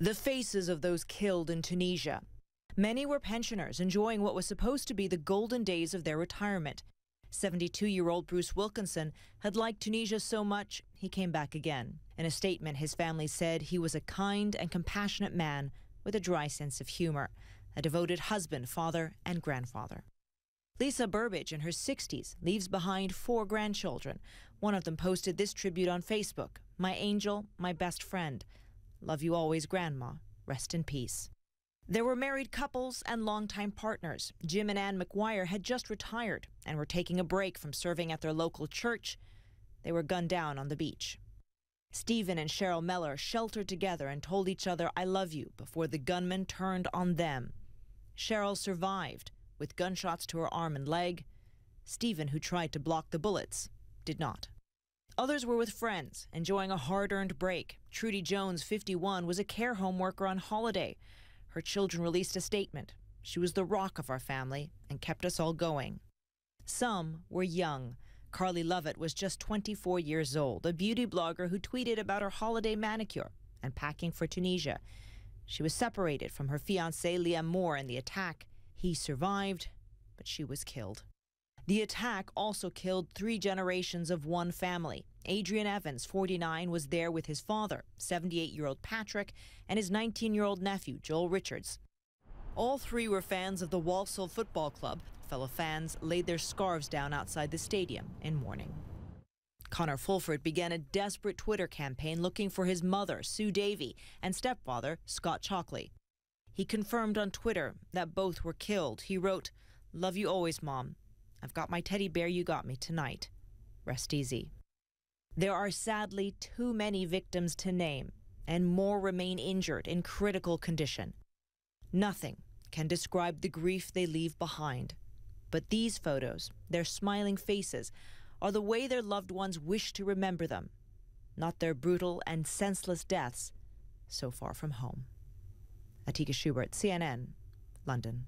The faces of those killed in Tunisia. Many were pensioners enjoying what was supposed to be the golden days of their retirement. 72 year old Bruce Wilkinson had liked Tunisia so much, he came back again. In a statement, his family said he was a kind and compassionate man with a dry sense of humor, a devoted husband, father, and grandfather. Lisa Burbidge, in her 60s, leaves behind four grandchildren. One of them posted this tribute on Facebook My angel, my best friend. Love you always, Grandma. Rest in peace. There were married couples and longtime partners. Jim and Ann McQuire had just retired and were taking a break from serving at their local church. They were gunned down on the beach. Stephen and Cheryl Mellor sheltered together and told each other, I love you, before the gunman turned on them. Cheryl survived with gunshots to her arm and leg. Stephen, who tried to block the bullets, did not. Others were with friends, enjoying a hard earned break. Trudy Jones, 51, was a care home worker on holiday. Her children released a statement. She was the rock of our family and kept us all going. Some were young. Carly Lovett was just 24 years old, a beauty blogger who tweeted about her holiday manicure and packing for Tunisia. She was separated from her fiancé Liam Moore in the attack. He survived, but she was killed. The attack also killed three generations of one family. Adrian Evans, 49, was there with his father, 78 year old Patrick, and his 19 year old nephew, Joel Richards. All three were fans of the Walsall Football Club. Fellow fans laid their scarves down outside the stadium in mourning. Connor Fulford began a desperate Twitter campaign looking for his mother, Sue Davey, and stepfather, Scott Chalkley. He confirmed on Twitter that both were killed. He wrote, Love you always, Mom. I've got my teddy bear you got me tonight. Rest easy. There are sadly too many victims to name, and more remain injured in critical condition. Nothing can describe the grief they leave behind. But these photos, their smiling faces, are the way their loved ones wish to remember them, not their brutal and senseless deaths so far from home. Atika Shubert, CNN, London.